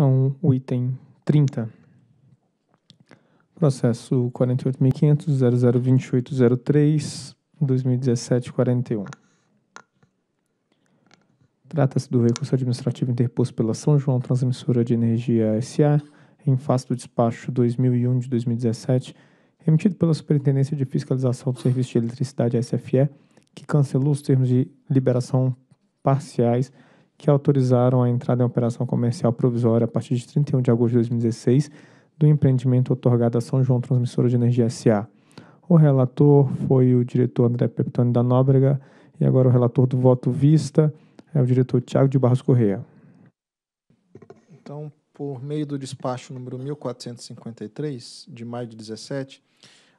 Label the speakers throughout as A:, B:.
A: Então, o item 30. Processo 48.500.002803, 2017-41. Trata-se do recurso administrativo interposto pela São João Transmissora de Energia S.A., em face do despacho 2001 de 2017, emitido pela Superintendência de Fiscalização do Serviço de Eletricidade SFE, que cancelou os termos de liberação parciais que autorizaram a entrada em operação comercial provisória a partir de 31 de agosto de 2016 do empreendimento otorgado a São João Transmissora de Energia S.A. O relator foi o diretor André Peptoni da Nóbrega e agora o relator do voto vista é o diretor Tiago de Barros Correia.
B: Então, por meio do despacho número 1453, de maio de 17,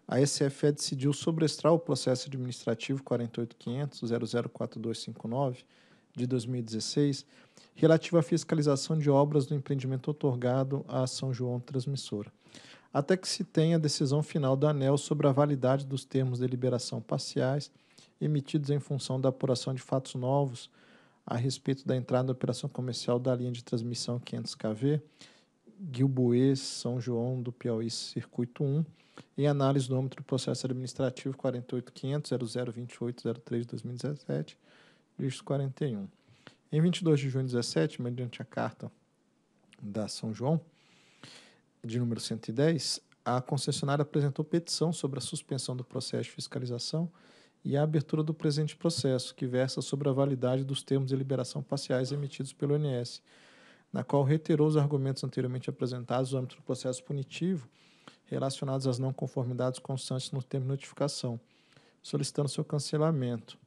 B: a SFE decidiu sobrestar o processo administrativo 48500-004259 de 2016, relativo à fiscalização de obras do empreendimento otorgado à São João Transmissora, até que se tenha a decisão final da ANEL sobre a validade dos termos de liberação parciais emitidos em função da apuração de fatos novos a respeito da entrada da operação comercial da linha de transmissão 500 kV, Guilboê, São João do Piauí, Circuito 1, em análise do âmbito do processo administrativo 48500002803-2017, lixo 41. Em 22 de junho de 2017, mediante a carta da São João, de número 110, a concessionária apresentou petição sobre a suspensão do processo de fiscalização e a abertura do presente processo, que versa sobre a validade dos termos de liberação parciais emitidos pelo ONS, na qual reiterou os argumentos anteriormente apresentados no âmbito do processo punitivo relacionados às não conformidades constantes no termo de notificação, solicitando seu cancelamento,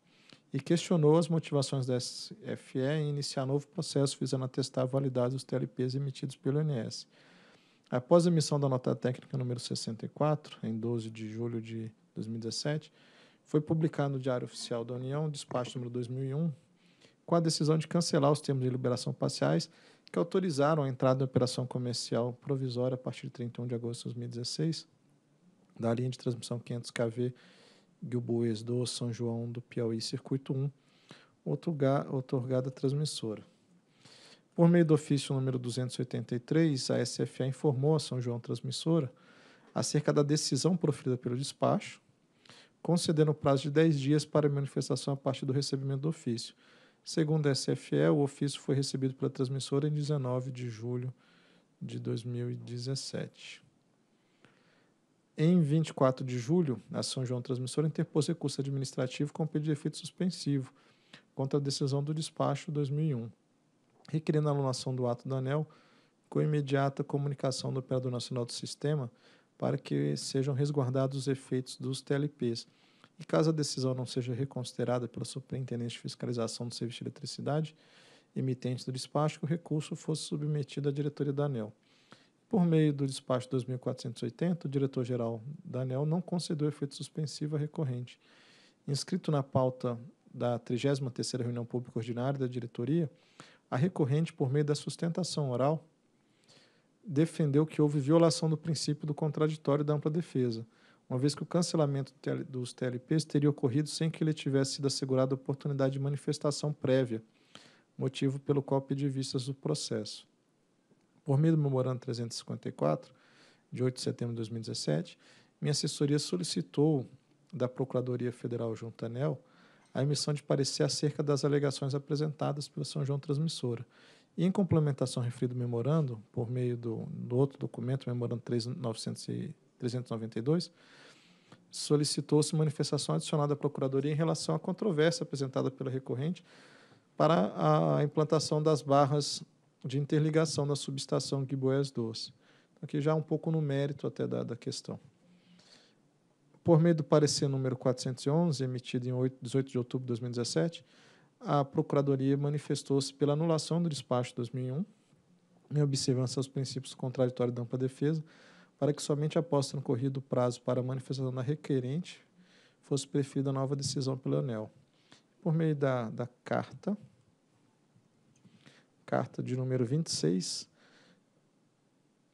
B: e questionou as motivações da SFE em iniciar novo processo visando atestar a validade dos TLPs emitidos pelo ONS. Após a emissão da nota técnica número 64, em 12 de julho de 2017, foi publicado no Diário Oficial da União, despacho número 2001, com a decisão de cancelar os termos de liberação parciais que autorizaram a entrada em operação comercial provisória a partir de 31 de agosto de 2016 da linha de transmissão 500 kV Guilboes do São João do Piauí, circuito 1, otorgada transmissora. Por meio do ofício número 283, a SFA informou a São João Transmissora acerca da decisão proferida pelo despacho, concedendo prazo de 10 dias para manifestação a partir do recebimento do ofício. Segundo a SFE, o ofício foi recebido pela transmissora em 19 de julho de 2017. Em 24 de julho, a São João Transmissora interpôs recurso administrativo com pedido de efeito suspensivo contra a decisão do despacho 2001, requerendo a anulação do ato do ANEL com imediata comunicação do Operador Nacional do Sistema para que sejam resguardados os efeitos dos TLPs. E caso a decisão não seja reconsiderada pela Superintendência de Fiscalização do Serviço de Eletricidade, emitente do despacho, que o recurso fosse submetido à diretoria da ANEL. Por meio do despacho 2480, o diretor-geral da ANEL não concedeu efeito suspensivo à recorrente. Inscrito na pauta da 33ª reunião pública ordinária da diretoria, a recorrente, por meio da sustentação oral, defendeu que houve violação do princípio do contraditório da ampla defesa, uma vez que o cancelamento dos TLPs teria ocorrido sem que lhe tivesse sido assegurada a oportunidade de manifestação prévia, motivo pelo qual pedi vistas do processo. Por meio do memorando 354, de 8 de setembro de 2017, minha assessoria solicitou da Procuradoria Federal junto à ANEL a emissão de parecer acerca das alegações apresentadas pela São João Transmissora, e em complementação referido memorando, por meio do, do outro documento, memorando 392, solicitou-se manifestação adicionada à Procuradoria em relação à controvérsia apresentada pela recorrente para a implantação das barras de interligação da subestação Guiboés Doce. Então, aqui já um pouco no mérito até da, da questão. Por meio do parecer número 411, emitido em 8, 18 de outubro de 2017, a Procuradoria manifestou-se pela anulação do despacho 2001, em observância aos princípios contraditórios da ampla defesa, para que somente após ter corrido o prazo para a manifestação da requerente fosse preferida a nova decisão pelo ANEL. Por meio da, da carta, carta de número 26,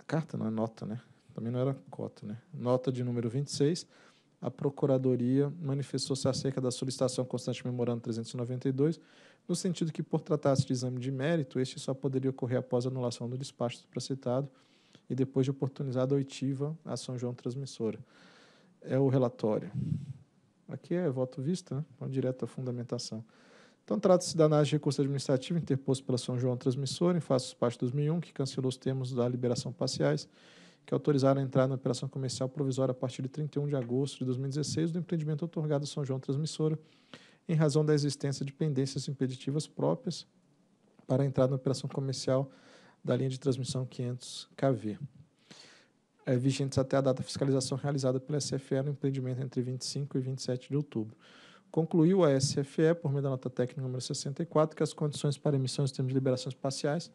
B: carta não é nota, né? Também não era cota, né? Nota de número 26, a Procuradoria manifestou-se acerca da solicitação constante memorando 392, no sentido que, por tratar-se de exame de mérito, este só poderia ocorrer após a anulação do despacho supracitado e depois de oportunizada oitiva a São João Transmissora. É o relatório. Aqui é voto visto, né? Direto à fundamentação. Então, trata-se da análise de recurso administrativo interposto pela São João Transmissora em face do despacho 2001, que cancelou os termos da liberação parciais, que autorizaram a entrada na operação comercial provisória a partir de 31 de agosto de 2016 do empreendimento otorgado à São João Transmissora, em razão da existência de pendências impeditivas próprias para a entrada na operação comercial da linha de transmissão 500 kV. É, vigentes até a data de fiscalização realizada pela SFE no empreendimento entre 25 e 27 de outubro. Concluiu a SFE, por meio da nota técnica número 64, que as condições para emissão de termos de liberações parciais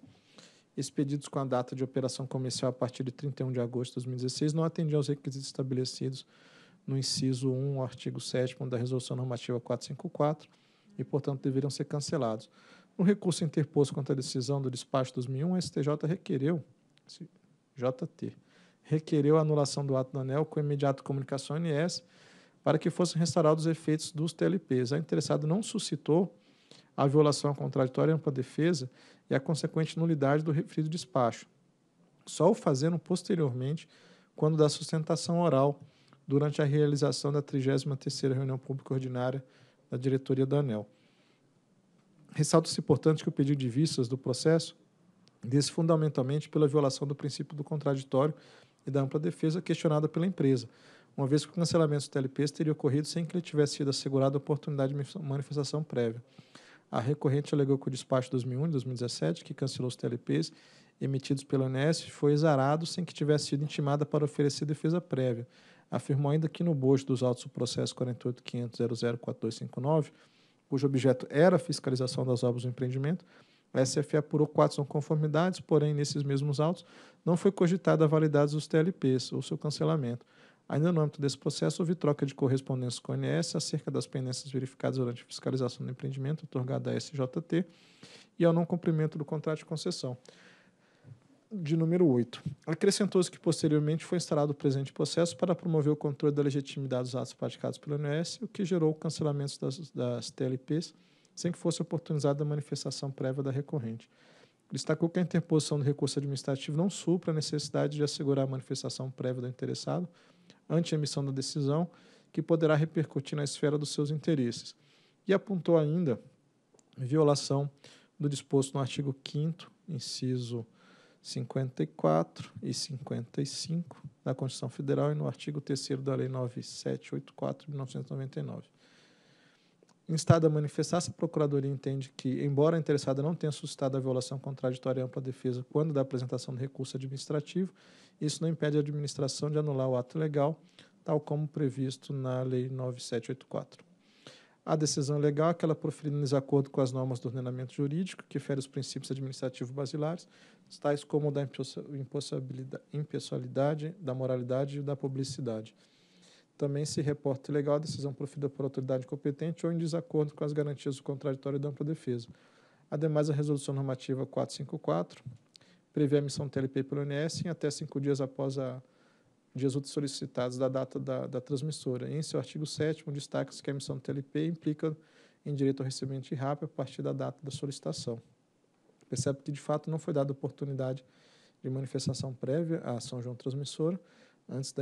B: expedidos com a data de operação comercial a partir de 31 de agosto de 2016 não atendiam aos requisitos estabelecidos no inciso 1, artigo 7 da Resolução Normativa 454 e, portanto, deveriam ser cancelados. No recurso interposto contra a decisão do despacho 2001, a STJ requereu, JT, requereu a anulação do ato do ANEL com imediata comunicação ANS para que fossem restaurados os efeitos dos TLPs. A interessada não suscitou a violação contraditória ampla defesa e a consequente nulidade do referido despacho, só o fazendo posteriormente quando da sustentação oral durante a realização da 33ª reunião pública ordinária da diretoria da ANEL. Ressalta-se, portanto, que o pedido de vistas do processo desse fundamentalmente pela violação do princípio do contraditório e da ampla defesa questionada pela empresa, uma vez que o cancelamento dos TLPs teria ocorrido sem que lhe tivesse sido assegurada a oportunidade de manifestação prévia. A recorrente alegou que o despacho 2001 e 2017, que cancelou os TLPs emitidos pela Unesp, foi exarado sem que tivesse sido intimada para oferecer defesa prévia. Afirmou ainda que no bojo dos autos do processo 48.500.004259, cujo objeto era a fiscalização das obras do empreendimento, a SFE apurou quatro não conformidades, porém, nesses mesmos autos, não foi cogitada a validade dos TLPs ou seu cancelamento. Ainda no âmbito desse processo, houve troca de correspondência com a ONS acerca das pendências verificadas durante a fiscalização do empreendimento otorgada à SJT e ao não cumprimento do contrato de concessão. De número 8. Acrescentou-se que posteriormente foi instalado o presente processo para promover o controle da legitimidade dos atos praticados pela ONS, o que gerou o cancelamento das, das TLPs, sem que fosse oportunizada a manifestação prévia da recorrente. Destacou que a interposição do recurso administrativo não supra a necessidade de assegurar a manifestação prévia do interessado, ante a emissão da decisão, que poderá repercutir na esfera dos seus interesses. E apontou ainda violação do disposto no artigo 5 inciso 54 e 55 da Constituição Federal e no artigo 3 da Lei 9784 de 1999. Instada a manifestar-se, a Procuradoria entende que, embora a interessada não tenha suscitado a violação contraditória ampla defesa quando da apresentação do recurso administrativo, isso não impede a administração de anular o ato legal, tal como previsto na Lei 9784. A decisão legal é aquela proferida em desacordo com as normas do ordenamento jurídico, que fere os princípios administrativos basilares, tais como o da impessoalidade, da moralidade e da publicidade. Também se reporta ilegal a decisão proferida por autoridade competente ou em desacordo com as garantias do contraditório e da ampla defesa. Ademais, a Resolução Normativa 454 prevê a emissão TLP pelo INS em até cinco dias após a dias úteis solicitados da data da, da transmissora. Em seu artigo 7 destaca-se que a emissão do TLP implica em direito ao recebimento de a partir da data da solicitação. Percebe que, de fato, não foi dada oportunidade de manifestação prévia à São João Transmissora, antes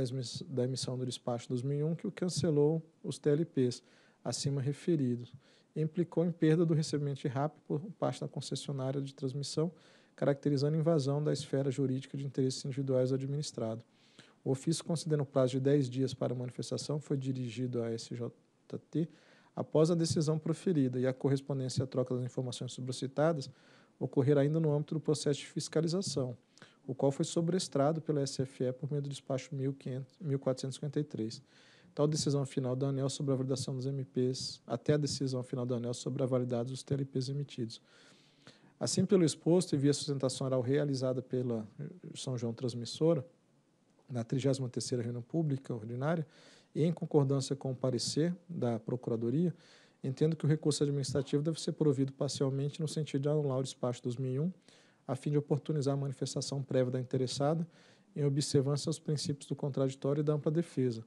B: da emissão do despacho 2001, que o cancelou os TLPs acima referidos. Implicou em perda do recebimento de RAP por parte da concessionária de transmissão, caracterizando invasão da esfera jurídica de interesses individuais do administrado. O ofício, considerando o prazo de 10 dias para manifestação, foi dirigido à SJT após a decisão proferida e a correspondência à troca das informações sobracitadas ocorrer ainda no âmbito do processo de fiscalização, o qual foi sobrestrado pela SFE por meio do despacho 1453. Tal decisão final da ANEL sobre a validação dos MPs, até a decisão final da ANEL sobre a validade dos TLPs emitidos. Assim, pelo exposto e via sustentação oral realizada pela São João Transmissora, na 33ª reunião pública ordinária, e em concordância com o parecer da Procuradoria, entendo que o recurso administrativo deve ser provido parcialmente no sentido de anular o despacho 2001, a fim de oportunizar a manifestação prévia da interessada em observância aos princípios do contraditório e da ampla defesa.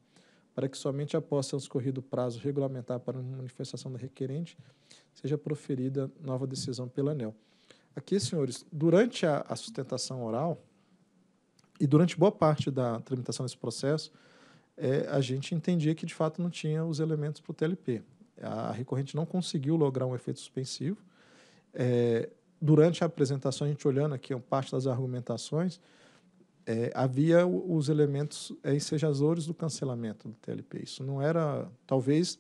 B: para que somente após transcorrido o prazo regulamentar para manifestação da requerente seja proferida nova decisão pela ANEL. Aqui, senhores, durante a, a sustentação oral e durante boa parte da tramitação desse processo, é, a gente entendia que de fato não tinha os elementos para o TLP. A recorrente não conseguiu lograr um efeito suspensivo. É, durante a apresentação, a gente olhando aqui parte das argumentações, é, havia os elementos é, ensejadores do cancelamento do TLP. Isso não era, talvez,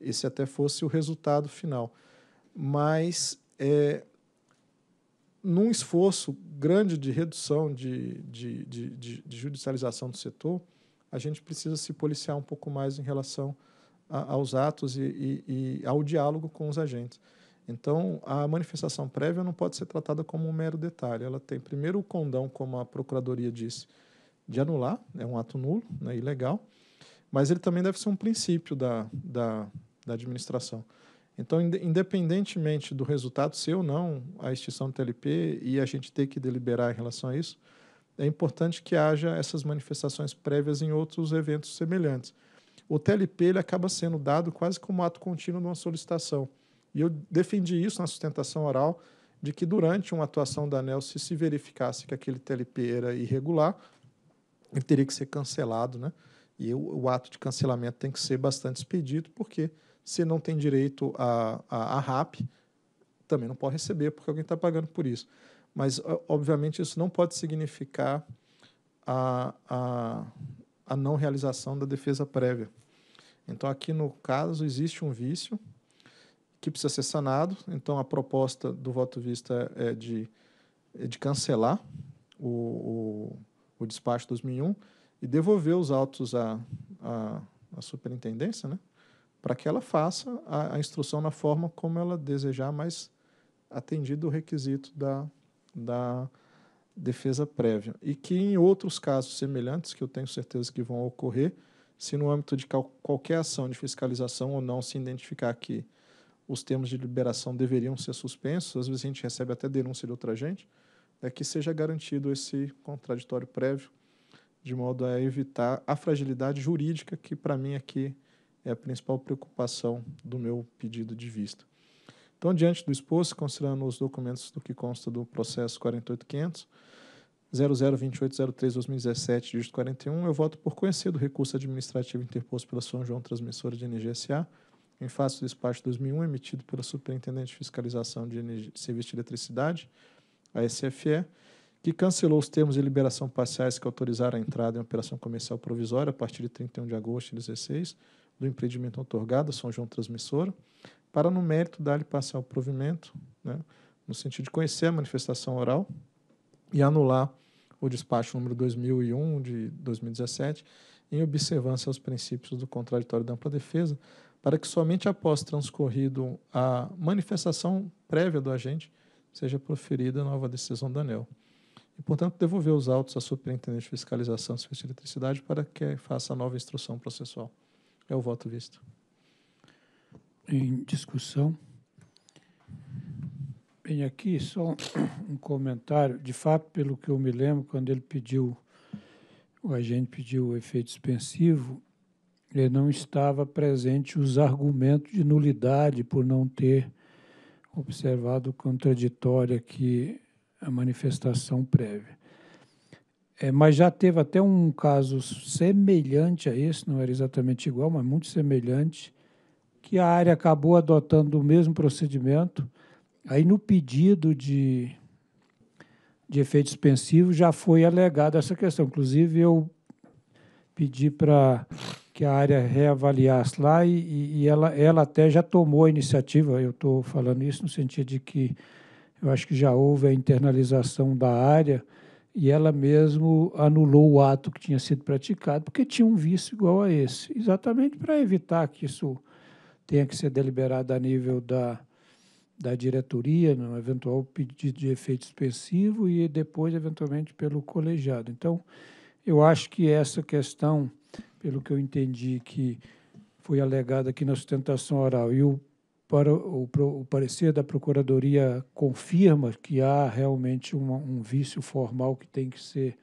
B: esse até fosse o resultado final. Mas, é, num esforço grande de redução de, de, de, de, de judicialização do setor, a gente precisa se policiar um pouco mais em relação a, aos atos e, e, e, ao diálogo com os agentes. Então, a manifestação prévia não pode ser tratada como um mero detalhe. Ela tem, primeiro, o condão, como a Procuradoria disse, de anular, é um ato nulo, né, ilegal, mas ele também deve ser um princípio da, da, da administração. Então, independentemente do resultado, ser ou não a extinção do TLP e a gente ter que deliberar em relação a isso, é importante que haja essas manifestações prévias em outros eventos semelhantes. O TLP ele acaba sendo dado quase como ato contínuo de uma solicitação. E eu defendi isso na sustentação oral, de que durante uma atuação da ANEL, se se verificasse que aquele TLP era irregular, ele teria que ser cancelado, né? E o, o ato de cancelamento tem que ser bastante expedito, porque se não tem direito a, a, a RAP, também não pode receber, porque alguém está pagando por isso. Mas, obviamente, isso não pode significar a, a, a não realização da defesa prévia. Então, aqui no caso, existe um vício que precisa ser sanado. Então, a proposta do voto vista é de, é de cancelar o, o, o despacho 2001 e devolver os autos à, à, à superintendência, né? para que ela faça a, a, instrução na forma como ela desejar, mas atendido o requisito da, da defesa prévia. E que em outros casos semelhantes, que eu tenho certeza que vão ocorrer, se no âmbito de qualquer ação de fiscalização ou não se identificar que os termos de liberação deveriam ser suspensos, às vezes a gente recebe até denúncia de outra gente, é que seja garantido esse contraditório prévio, de modo a evitar a fragilidade jurídica, que para mim aqui é a principal preocupação do meu pedido de vista. Então, diante do exposto, considerando os documentos do que consta do processo 48500, 002803-2017, dígito 41, eu voto por conhecer do recurso administrativo interposto pela São João Transmissora de Energia S.A., em face do despacho 2001, emitido pela Superintendente de Fiscalização de, Serviço de Eletricidade, a SFE, que cancelou os termos de liberação parciais que autorizaram a entrada em operação comercial provisória a partir de 31 de agosto de 2016 do empreendimento otorgado a São João Transmissora, para, no mérito, dar-lhe parcial provimento, né, no sentido de conhecer a manifestação oral e anular o despacho número 2001 de 2017, em observância aos princípios do contraditório da ampla defesa, para que somente após transcorrido a manifestação prévia do agente seja proferida a nova decisão da ANEL. E, portanto, devolver os autos à Superintendente de Fiscalização de Eletricidade para que faça a nova instrução processual. É o voto visto
C: em discussão. Bem, aqui só um comentário. De fato, pelo que eu me lembro, quando ele pediu, o agente pediu o efeito suspensivo, não estava presente os argumentos de nulidade por não ter observado o contraditório aqui, a manifestação prévia. É, mas já teve até um caso semelhante a esse, não era exatamente igual, mas muito semelhante, que a área acabou adotando o mesmo procedimento. Aí, no pedido de, de efeito suspensivo, já foi alegada essa questão. Inclusive, eu pedi para que a área reavaliasse lá e, e, ela, ela até já tomou a iniciativa. Eu estou falando isso no sentido de que eu acho que já houve a internalização da área e ela mesmo anulou o ato que tinha sido praticado, porque tinha um vício igual a esse, exatamente para evitar que isso tenha que ser deliberada a nível da, da diretoria, no eventual pedido de efeito suspensivo e depois, eventualmente, pelo colegiado. Então, eu acho que essa questão, pelo que eu entendi que foi alegada aqui na sustentação oral e o, para, o, o parecer da Procuradoria confirma que há realmente uma, um vício formal que tem que ser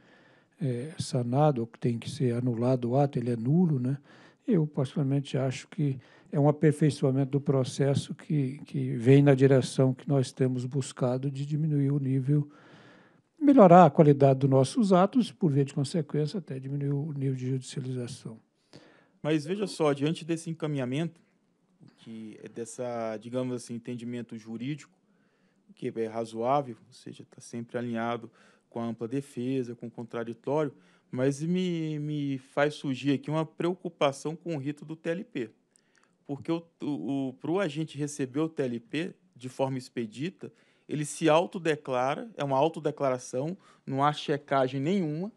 C: é, sanado, ou que tem que ser anulado o ato, ele é nulo, né? Eu, particularmente, acho que é um aperfeiçoamento do processo que, que vem na direção que nós temos buscado de diminuir o nível, melhorar a qualidade dos nossos atos, por via de consequência, até diminuir o nível de judicialização.
D: Mas veja só, diante desse encaminhamento, que é dessa, digamos assim, entendimento jurídico, que é razoável, ou seja, está sempre alinhado com a ampla defesa, com o contraditório, mas me, me faz surgir aqui uma preocupação com o rito do TLP. Porque o, o, para o agente receber o TLP de forma expedita, ele se autodeclara, é uma autodeclaração, não há checagem nenhuma,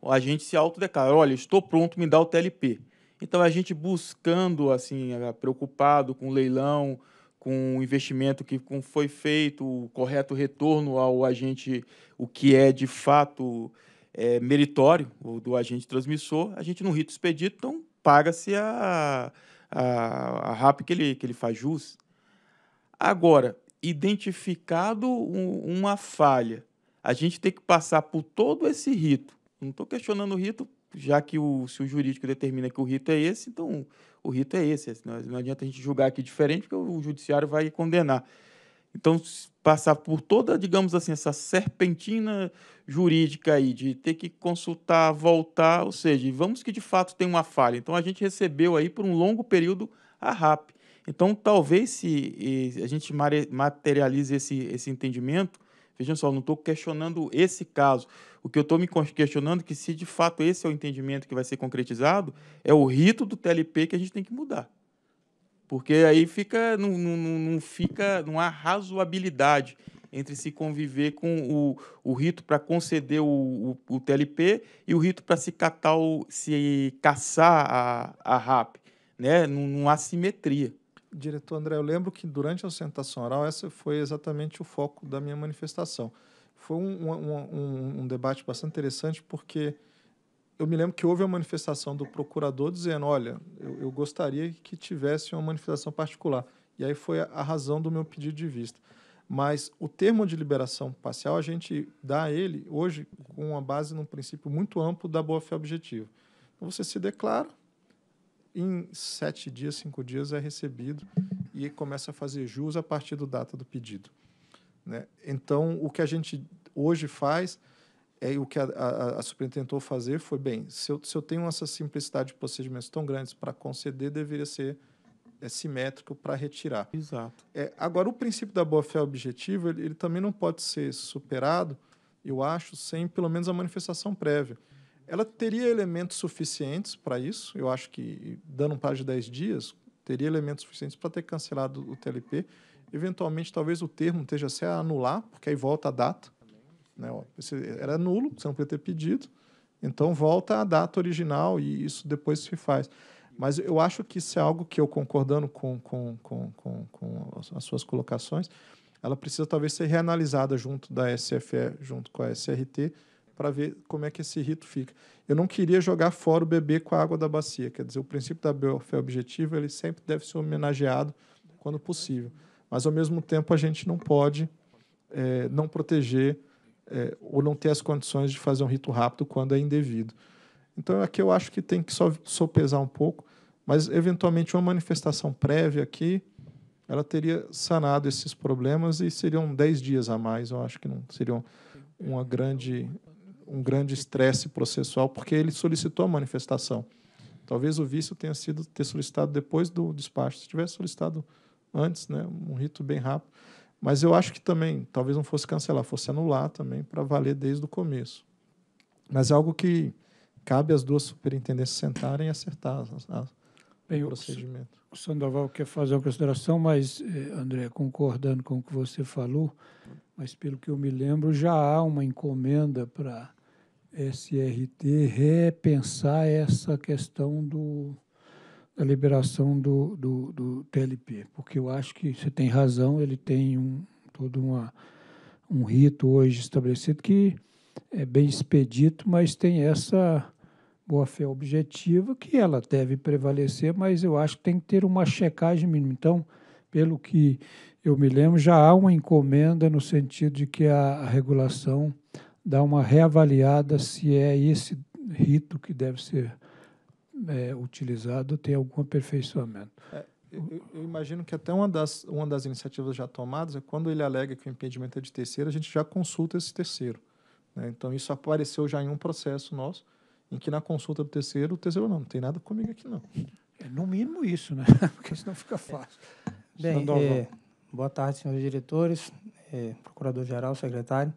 D: o agente se autodeclara, olha, estou pronto, me dá o TLP. Então, a gente buscando, assim, preocupado com o leilão, com o investimento que foi feito, o correto retorno ao agente, o que é de fato é, meritório do agente transmissor, a gente no rito expedito, então paga-se a, a, a RAP que ele, que ele faz jus. Agora, identificado um, uma falha, a gente tem que passar por todo esse rito. Não estou questionando o rito, já que o, se o jurídico determina que o rito é esse, então o rito é esse. Não, adianta a gente julgar aqui diferente, porque o judiciário vai condenar. Então, passar por toda, digamos assim, essa serpentina jurídica aí, de ter que consultar, voltar, ou seja, vamos que de fato tem uma falha. Então, a gente recebeu aí por um longo período a RAP. Então, talvez se a gente materialize esse, esse entendimento, vejam só, não estou questionando esse caso. O que eu estou me questionando é que se de fato esse é o entendimento que vai ser concretizado, é o rito do TLP que a gente tem que mudar. Porque aí fica, não, não, não fica, não há razoabilidade entre se conviver com o, o rito para conceder o, o, o, TLP e o rito para se se caçar a, a RAP. Né? Não, não há simetria.
B: Diretor André, eu lembro que durante a sustentação oral, essa foi exatamente o foco da minha manifestação. Foi um, um, um, um debate bastante interessante, porque eu me lembro que houve uma manifestação do procurador dizendo: olha, eu, eu, gostaria que tivesse uma manifestação particular. E aí foi a, a, razão do meu pedido de vista. Mas o termo de liberação parcial a gente dá a ele hoje com uma base num princípio muito amplo da boa-fé objetiva. Então você se declara, em sete dias, cinco dias é recebido e começa a fazer jus a partir do data do pedido. Né? Então, o que a gente hoje faz é, o que a, a, a Suprema tentou fazer foi, bem, se eu, se eu tenho essa simplicidade de procedimentos tão grandes para conceder, deveria ser é, simétrico para retirar.
D: Exato.
B: É, agora, o princípio da boa-fé objetiva, ele, ele, também não pode ser superado, eu acho, sem pelo menos a manifestação prévia. Ela teria elementos suficientes para isso, eu acho que, dando um prazo de 10 dias, teria elementos suficientes para ter cancelado o TLP. Eventualmente, talvez o termo esteja se anular, porque aí volta a data. Né? Era nulo, você não podia ter pedido, então volta à data original e isso depois se faz. Mas eu acho que isso é algo que eu, concordando com, com, com, com, com as suas colocações, ela precisa talvez ser reanalisada junto da SFE, junto com a SRT, para ver como é que esse rito fica. Eu não queria jogar fora o bebê com a água da bacia, quer dizer, o princípio da fé objetiva ele sempre deve ser homenageado quando possível. Mas, ao mesmo tempo, a gente não pode é, não proteger é, ou não ter as condições de fazer um rito rápido quando é indevido. Então, aqui eu acho que tem que só sopesar um pouco, mas, eventualmente, uma manifestação prévia aqui, ela teria sanado esses problemas e seriam 10 dias a mais. Eu acho que não seriam uma grande, um grande estresse processual, porque ele solicitou a manifestação. Talvez o vício tenha sido ter solicitado depois do despacho. Se tivesse solicitado antes, né, um rito bem rápido, mas eu acho que também, talvez não fosse cancelar, fosse anular também, para valer desde o começo. Mas é algo que cabe às duas superintendências sentarem e acertar a, a Bem, o procedimento.
C: O Sandoval quer fazer uma consideração, mas, eh, André, concordando com o que você falou, mas pelo que eu me lembro, já há uma encomenda para SRT repensar essa questão do, da liberação do, do, do, TLP, porque eu acho que você tem razão, ele tem um, todo uma, um rito hoje estabelecido que é bem expedito, mas tem essa boa-fé objetiva que ela deve prevalecer, mas eu acho que tem que ter uma checagem mínima. Então, pelo que eu me lembro, já há uma encomenda no sentido de que a, a regulação dá uma reavaliada se é esse rito que deve ser é, utilizado tem algum aperfeiçoamento.
B: É, eu, eu, imagino que até uma das, uma das iniciativas já tomadas é quando ele alega que o impedimento é de terceiro, a gente já consulta esse terceiro. Né? Então, isso apareceu já em um processo nosso, em que na consulta do terceiro, o terceiro não, não tem nada comigo aqui não.
C: É no mínimo isso, né? Porque senão fica fácil.
E: Bem, é, boa tarde, senhores diretores, é, procurador-geral, secretário.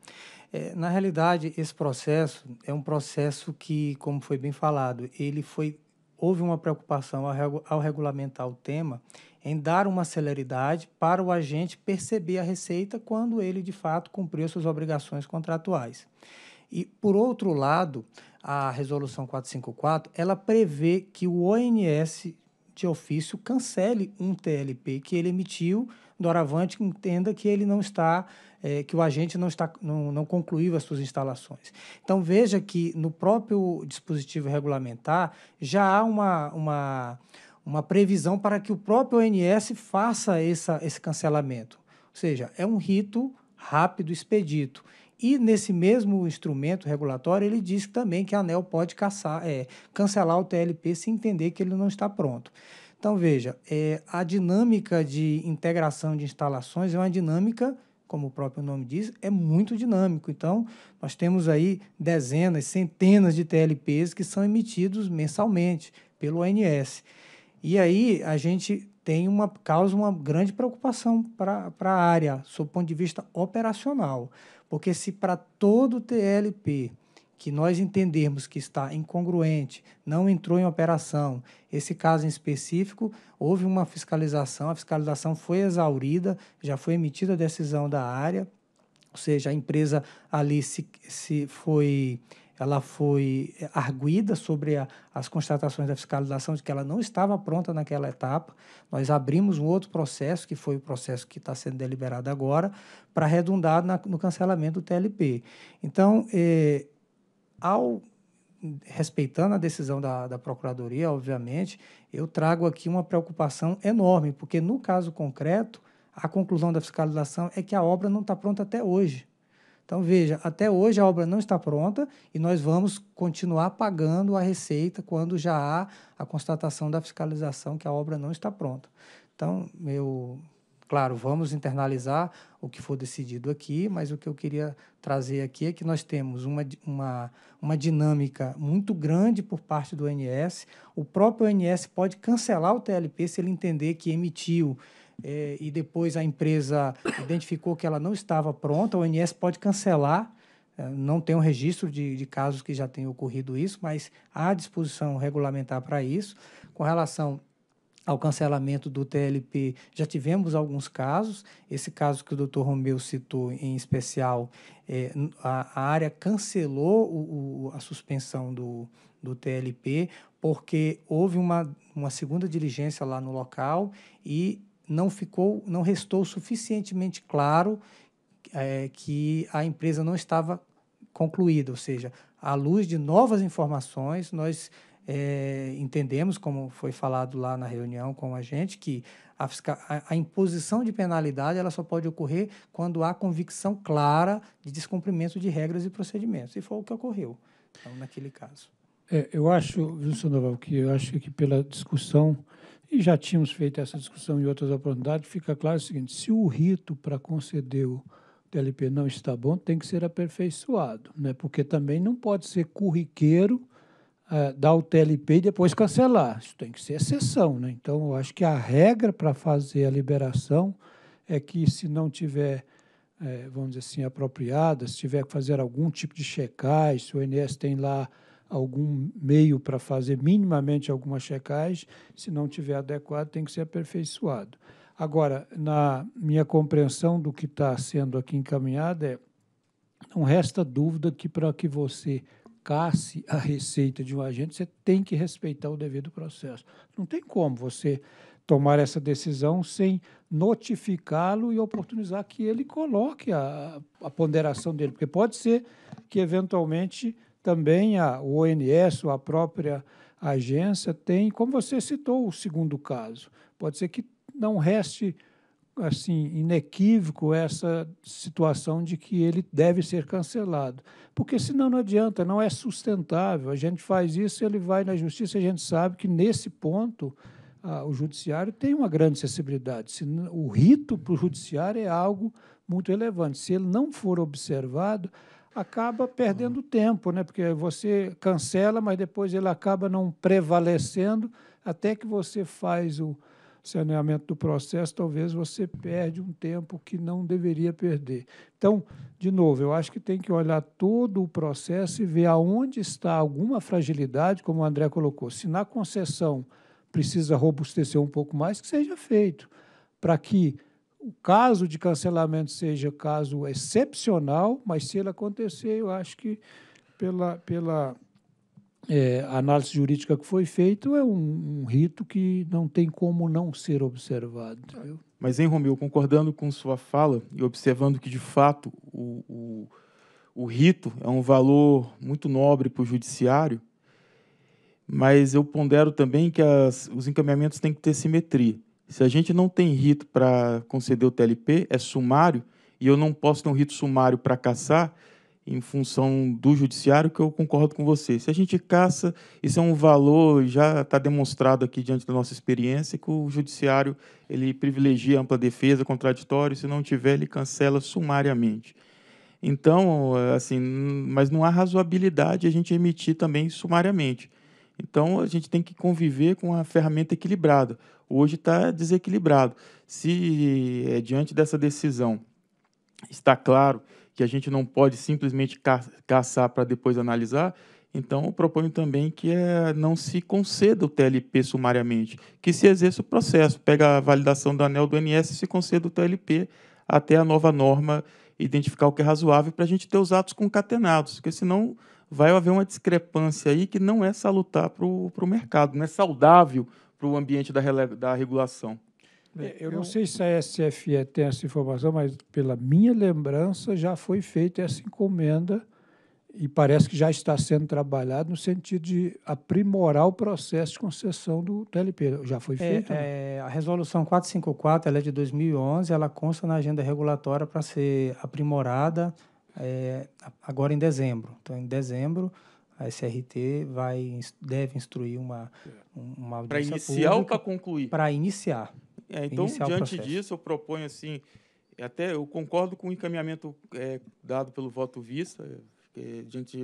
E: É, na realidade, esse processo é um processo que, como foi bem falado, ele foi houve uma preocupação ao, ao regulamentar o tema em dar uma celeridade para o agente perceber a receita quando ele de fato cumpriu suas obrigações contratuais. E por outro lado, a resolução 454, ela prevê que o ONS de ofício cancele um TLP que ele emitiu, doravante entenda que ele não está é, que o agente não, está, não, não concluiu as suas instalações. Então, veja que no próprio dispositivo regulamentar já há uma, uma, uma previsão para que o próprio ONS faça essa, esse cancelamento. Ou seja, é um rito rápido, expedito. E nesse mesmo instrumento regulatório, ele diz também que a ANEL pode caçar, é, cancelar o TLP se entender que ele não está pronto. Então, veja, é, a dinâmica de integração de instalações é uma dinâmica como o próprio nome diz, é muito dinâmico. Então, nós temos aí dezenas, centenas de TLPs que são emitidos mensalmente pelo ONS. E aí a gente tem uma causa uma grande preocupação para a área, sob o ponto de vista operacional. Porque se para todo TLP que nós entendermos que está incongruente, não entrou em operação, esse caso em específico, houve uma fiscalização, a fiscalização foi exaurida, já foi emitida a decisão da área, ou seja, a empresa ali se, se foi ela foi arguída sobre a, as constatações da fiscalização de que ela não estava pronta naquela etapa. Nós abrimos um outro processo, que foi o processo que está sendo deliberado agora, para redundar na, no cancelamento do TLP. Então, eh, ao respeitando a decisão da, da Procuradoria, obviamente, eu trago aqui uma preocupação enorme, porque no caso concreto, a conclusão da fiscalização é que a obra não está pronta até hoje. Então, veja, até hoje a obra não está pronta e nós vamos continuar pagando a receita quando já há a constatação da fiscalização que a obra não está pronta. Então, eu Claro, vamos internalizar o que for decidido aqui, mas o que eu queria trazer aqui é que nós temos uma, uma, uma dinâmica muito grande por parte do ONS. O próprio ONS pode cancelar o TLP se ele entender que emitiu é, e depois a empresa identificou que ela não estava pronta. O ONS pode cancelar. É, não tem um registro de, de casos que já tenham ocorrido isso, mas há disposição regulamentar para isso. Com relação ao cancelamento do TLP, já tivemos alguns casos. Esse caso que o doutor Romeu citou em especial, é, a, a, área cancelou o, o, a suspensão do, do TLP porque houve uma, uma segunda diligência lá no local e não ficou, não restou suficientemente claro é, que a empresa não estava concluída, ou seja, à luz de novas informações, nós é, entendemos, como foi falado lá na reunião com a gente, que a, a, a, imposição de penalidade ela só pode ocorrer quando há convicção clara de descumprimento de regras e procedimentos. E foi o que ocorreu então, naquele caso.
C: É, eu acho, viu, Sandoval, que eu acho que pela discussão, e já tínhamos feito essa discussão em outras oportunidades, fica claro o seguinte: se o rito para conceder o TLP não está bom, tem que ser aperfeiçoado, né? porque também não pode ser corriqueiro uh, dar o TLP e depois cancelar. Isso tem que ser exceção. Né? Então, eu acho que a regra para fazer a liberação é que, se não tiver, é, vamos dizer assim, apropriada, se tiver que fazer algum tipo de checagem, se o INS tem lá algum meio para fazer minimamente alguma checagem, se não tiver adequado, tem que ser aperfeiçoado. Agora, na minha compreensão do que está sendo aqui encaminhado, é, não resta dúvida que para que você casse a receita de um agente, você tem que respeitar o devido processo. Não tem como você tomar essa decisão sem notificá-lo e oportunizar que ele coloque a, a, ponderação dele, porque pode ser que eventualmente também a, ONS ou a própria agência tem, como você citou o segundo caso, pode ser que não reste assim inequívoco essa situação de que ele deve ser cancelado, porque senão não adianta, não é sustentável. A gente faz isso, ele vai na justiça, a gente sabe que nesse ponto ah, o judiciário tem uma grande sensibilidade. Se, o rito para o judiciário é algo muito relevante. Se ele não for observado, acaba perdendo tempo, né? porque você cancela, mas depois ele acaba não prevalecendo até que você faz o saneamento do processo, talvez você perde um tempo que não deveria perder. Então, de novo, eu acho que tem que olhar todo o processo e ver aonde está alguma fragilidade, como o André colocou. Se na concessão precisa robustecer um pouco mais, que seja feito, para que o caso de cancelamento seja caso excepcional, mas se ele acontecer, eu acho que pela, pela é, análise jurídica que foi feita, é um, um, rito que não tem como não ser observado. Entendeu?
D: Mas, hein, Romeu, concordando com sua fala e observando que, de fato, o, o, o rito é um valor muito nobre para o judiciário, mas eu pondero também que as, os encaminhamentos têm que ter simetria. Se a gente não tem rito para conceder o TLP, é sumário, e eu não posso ter um rito sumário para caçar, em função do judiciário, que eu concordo com você. Se a gente caça, isso é um valor, já está demonstrado aqui diante da nossa experiência, que o judiciário ele privilegia ampla defesa, contraditório, se não tiver, ele cancela sumariamente. Então, assim, mas não há razoabilidade a gente emitir também sumariamente. Então a gente tem que conviver com a ferramenta equilibrada. Hoje está desequilibrado. Se é, diante dessa decisão está claro que a gente não pode simplesmente ca caçar para depois analisar, então eu proponho também que é, não se conceda o TLP sumariamente, que se exerça o processo, pega a validação do anel do INS e se conceda o TLP até a nova norma identificar o que é razoável para a gente ter os atos concatenados, porque senão vai haver uma discrepância aí que não é salutar para o mercado, não é saudável para o ambiente da, da regulação.
C: É, eu não sei se a SFE tem essa informação, mas pela minha lembrança já foi feita essa encomenda e parece que já está sendo trabalhado no sentido de aprimorar o processo de concessão do TLP. Já foi feito?
E: É, é, a resolução 454, ela é de 2011, ela consta na agenda regulatória para ser aprimorada é, agora em dezembro. Então, em dezembro, a SRT vai, deve instruir uma, uma
D: audiência Para iniciar ou para concluir?
E: Para iniciar.
D: É, então, diante disso, eu proponho assim, até eu concordo com o encaminhamento é, dado pelo voto vista, que, diante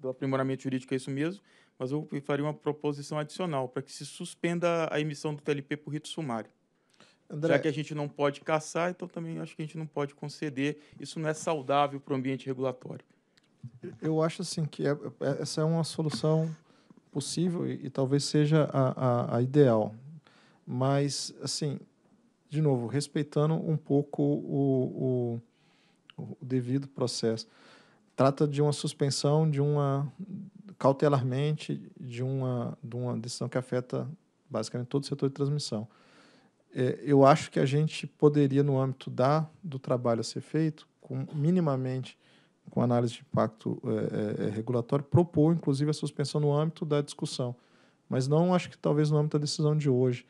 D: do aprimoramento jurídico é isso mesmo, mas eu faria uma proposição adicional para que se suspenda a emissão do TLP por rito sumário. André, Já que a gente não pode caçar, então também acho que a gente não pode conceder. Isso não é saudável para o ambiente regulatório.
B: Eu acho assim que é, é, essa é uma solução possível e, e talvez seja a, a, a, ideal. Mas, assim, de novo, respeitando um pouco o, o, o devido processo. Trata de uma suspensão de uma cautelarmente de uma, de uma decisão que afeta basicamente todo o setor de transmissão é, eu acho que a gente poderia, no âmbito da, do trabalho a ser feito, com, minimamente com análise de impacto é, é, é, regulatório, propor, inclusive, a suspensão no âmbito da discussão. Mas não acho que talvez no âmbito da decisão de hoje.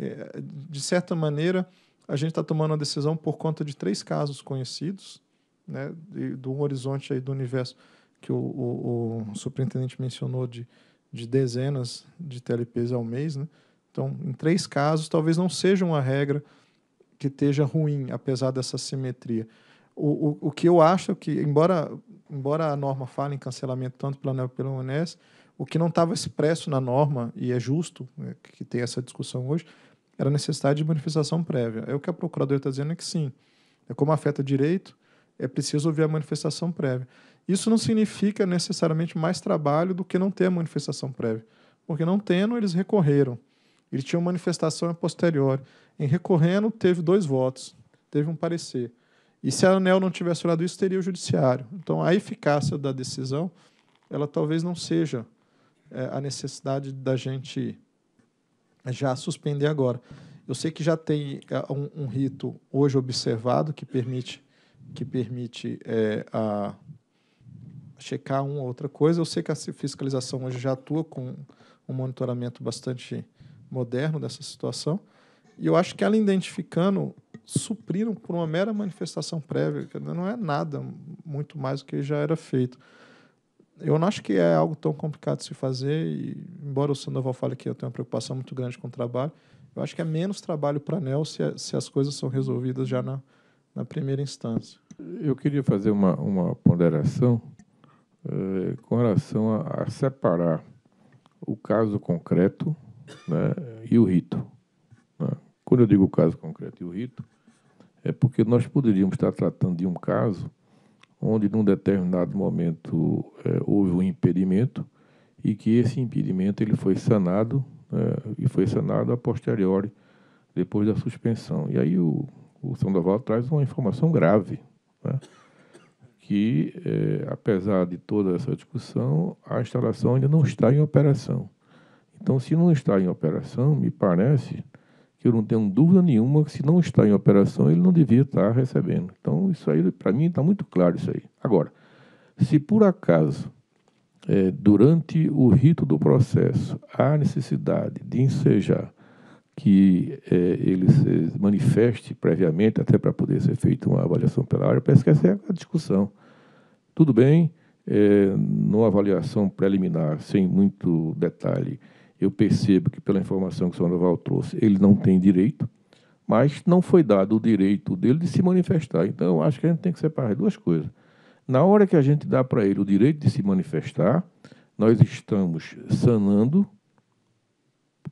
B: É, de certa maneira, a gente está tomando a decisão por conta de três casos conhecidos, né, do horizonte aí do universo que o, o, o superintendente mencionou de, de dezenas de TLPs ao mês, né? Então, em três casos, talvez não seja uma regra que esteja ruim, apesar dessa simetria. O, o, o que eu acho é que, embora, embora a norma fale em cancelamento tanto pela ANEL pela UNES, o que não estava expresso na norma, e é justo né, que tenha essa discussão hoje, era a necessidade de manifestação prévia. É o que a procuradora está dizendo é que sim. É como afeta direito, é preciso ouvir a manifestação prévia. Isso não significa necessariamente mais trabalho do que não ter a manifestação prévia, porque não tendo, eles recorreram. Ele tinha uma manifestação a posteriori. Em recorrendo, teve dois votos, teve um parecer. E se a ANEL não tivesse olhado isso, teria o judiciário. Então, a eficácia da decisão, ela talvez não seja é, a necessidade da gente já suspender agora. Eu sei que já tem é, um, um rito hoje observado que permite que permite é, a checar uma ou outra coisa. Eu sei que a fiscalização hoje já atua com um monitoramento bastante moderno dessa situação. E eu acho que ela identificando supriram por uma mera manifestação prévia, que não é nada muito mais do que já era feito. Eu não acho que é algo tão complicado de se fazer, e embora o Sandoval fale que eu tenho uma preocupação muito grande com o trabalho, eu acho que é menos trabalho para a ANEL se, se as coisas são resolvidas já na, na primeira instância.
F: Eu queria fazer uma, uma ponderação eh, com relação a, a, separar o caso concreto né, e o rito. Né? Quando eu digo caso concreto e o rito, é porque nós poderíamos estar tratando de um caso onde, num determinado momento, é, houve um impedimento e que esse impedimento ele foi sanado é, e foi sanado a posteriori, depois da suspensão. E aí o, o Sandoval traz uma informação grave, né? que, é, apesar de toda essa discussão, a instalação ainda não está em operação. Então, se não está em operação, me parece eu não tenho dúvida nenhuma que se não está em operação, ele não devia estar recebendo. Então, isso aí, para mim, está muito claro isso aí. Agora, se por acaso, é, durante o rito do processo, há necessidade de ensejar que é, ele se manifeste previamente, até para poder ser feita uma avaliação pela área, parece que essa é a discussão. Tudo bem, é, numa avaliação preliminar, sem muito detalhe, eu percebo que, pela informação que o Sandoval trouxe, ele não tem direito, mas não foi dado o direito dele de se manifestar. Então, acho que a gente tem que separar duas coisas. Na hora que a gente dá para ele o direito de se manifestar, nós estamos sanando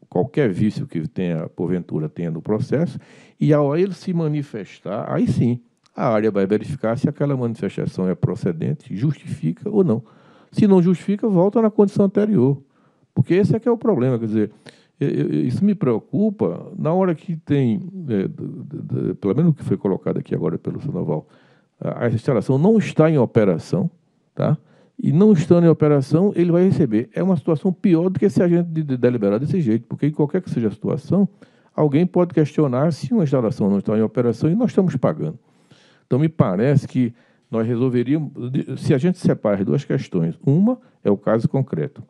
F: qualquer vício que tenha, porventura, tenha no processo, e ao ele se manifestar, aí sim, a área vai verificar se aquela manifestação é procedente, justifica ou não. Se não justifica, volta na condição anterior. Porque esse é que é o problema, quer dizer, isso me preocupa na hora que tem, é, pelo menos o que foi colocado aqui agora pelo Sanoval, a instalação não está em operação, tá? E não estando em operação, ele vai receber. É uma situação pior do que se a gente deliberar desse jeito, porque em qualquer que seja a situação, alguém pode questionar se uma instalação não está em operação e nós estamos pagando. Então, me parece que nós resolveríamos, se a gente separa as duas questões, uma é o caso concreto.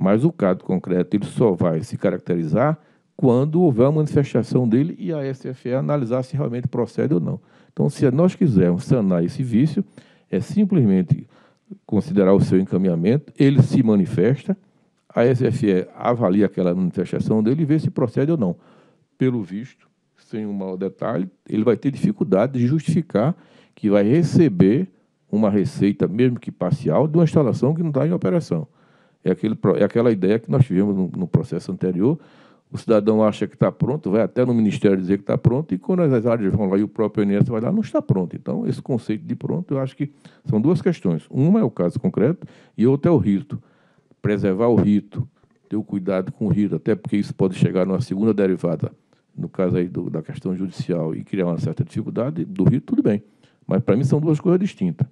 F: Mas o caso concreto ele só vai se caracterizar quando houver a manifestação dele e a SFE analisar se realmente procede ou não. Então, se nós quisermos sanar esse vício, é simplesmente considerar o seu encaminhamento, ele se manifesta, a SFE avalia aquela manifestação dele e vê se procede ou não. Pelo visto, sem um mau detalhe, ele vai ter dificuldade de justificar que vai receber uma receita, mesmo que parcial, de uma instalação que não está em operação. É, aquele, é aquela ideia que nós tivemos no, no processo anterior. O cidadão acha que está pronto, vai até no Ministério dizer que está pronto, e quando as áreas vão lá e o próprio INSS vai lá, não está pronto. Então, esse conceito de pronto, eu acho que são duas questões. Uma é o caso concreto e outra é o rito. Preservar o rito, ter o cuidado com o rito, até porque isso pode chegar numa segunda derivada, no caso aí do, da questão judicial, e criar uma certa dificuldade do rito, tudo bem. Mas, para mim, são duas coisas distintas.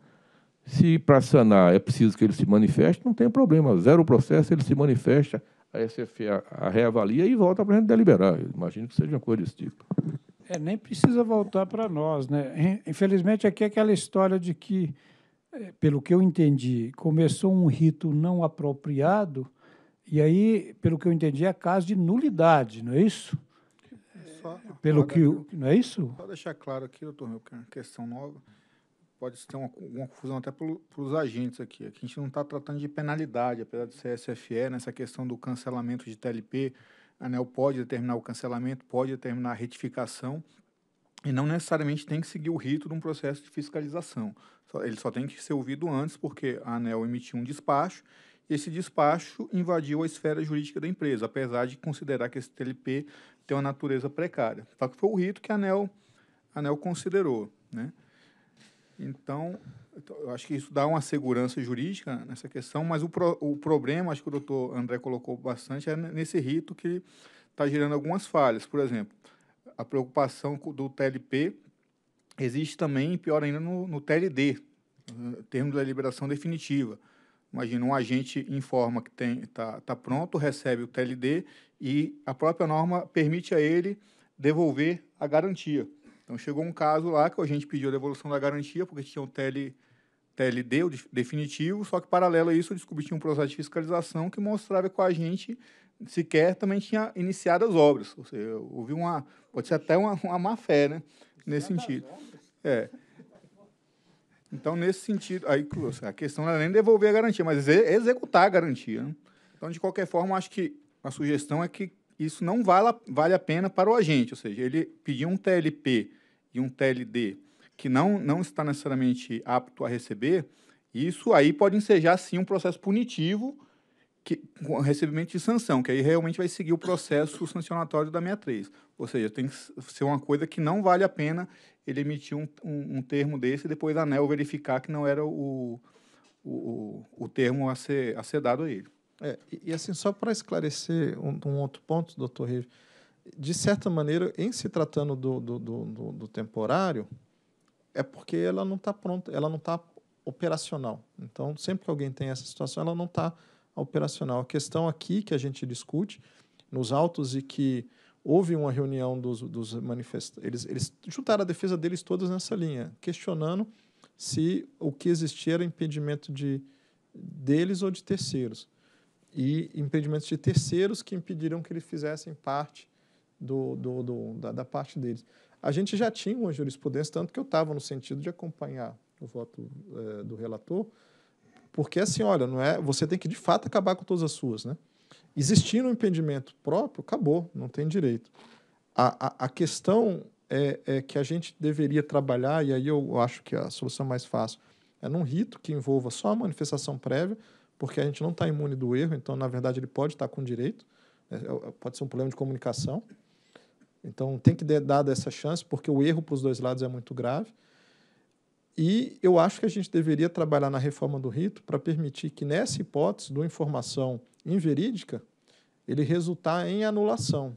F: Se para sanar é preciso que ele se manifeste, não tem problema. Zero o processo, ele se manifesta, a SFA a reavalia e volta para a gente deliberar. Eu imagino que seja uma coisa desse tipo.
C: É, nem precisa voltar para nós. Né? Infelizmente, aqui é aquela história de que, é, pelo que eu entendi, começou um rito não apropriado, e aí, pelo que eu entendi, é caso de nulidade, não é isso? Só, pelo que. Não é isso?
G: Só deixar claro aqui, doutor, é uma questão nova pode ter uma, uma confusão até para os agentes aqui. Aqui a gente não está tratando de penalidade, apesar de ser SFE, nessa questão do cancelamento de TLP, a ANEL pode determinar o cancelamento, pode determinar a retificação, e não necessariamente tem que seguir o rito de um processo de fiscalização. Ele só tem que ser ouvido antes, porque a ANEL emitiu um despacho, e esse despacho invadiu a esfera jurídica da empresa, apesar de considerar que esse TLP tem uma natureza precária. Só que foi o rito que a ANEL, a ANEL considerou, né? Então, eu acho que isso dá uma segurança jurídica nessa questão, mas o, pro, o problema, acho que o doutor André colocou bastante, é nesse rito que está gerando algumas falhas. Por exemplo, a preocupação do TLP existe também, pior ainda, no, no TLD, termo da liberação definitiva. Imagina, um agente informa que está tá pronto, recebe o TLD e a própria norma permite a ele devolver a garantia. Então chegou um caso lá que a gente pediu a devolução da garantia, porque tinha um TL, TLD, o definitivo, só que paralelo a isso eu descobri que tinha um processo de fiscalização que mostrava que a gente sequer também tinha iniciado as obras. Ou seja, houve uma, pode ser até uma, uma má fé, né? nesse sentido. É. Então, nesse sentido, aí a questão não é nem devolver a garantia, mas executar a garantia. Né? Então, de qualquer forma, acho que a sugestão é que isso não vale, vale a pena para o agente, ou seja, ele pedir um TLP e um TLD que não, não está necessariamente apto a receber, isso aí pode ensejar, sim, um processo punitivo que, com recebimento de sanção, que aí realmente vai seguir o processo sancionatório da 63. Ou seja, tem que ser uma coisa que não vale a pena ele emitir um, um, um termo desse e depois a ANEL verificar que não era o, o, o termo a ser, a ser dado a ele.
B: É, e, e, assim, só para esclarecer um, um, outro ponto, doutor Rive, de certa maneira, em se tratando do, do, do, do temporário, é porque ela não está pronta, ela não está operacional. Então, sempre que alguém tem essa situação, ela não está operacional. A questão aqui que a gente discute nos autos e que houve uma reunião dos, dos manifestantes, eles, eles juntaram a defesa deles todas nessa linha, questionando se o que existia era impedimento de deles ou de terceiros. E impedimentos de terceiros que impediram que eles fizessem parte do, do, do da, da, parte deles. A gente já tinha uma jurisprudência, tanto que eu estava no sentido de acompanhar o voto é, do relator, porque assim, olha, não é, você tem que de fato acabar com todas as suas, né? Existindo um impedimento próprio, acabou, não tem direito. A, a, a questão é, é, que a gente deveria trabalhar, e aí eu acho que a solução mais fácil é num rito que envolva só a manifestação prévia, porque a gente não está imune do erro, então, na verdade, ele pode estar com direito, é, é, pode ser um problema de comunicação. Então, tem que dar dada essa chance, porque o erro para os dois lados é muito grave. E eu acho que a gente deveria trabalhar na reforma do rito para permitir que, nessa hipótese do informação inverídica, ele resultar em anulação.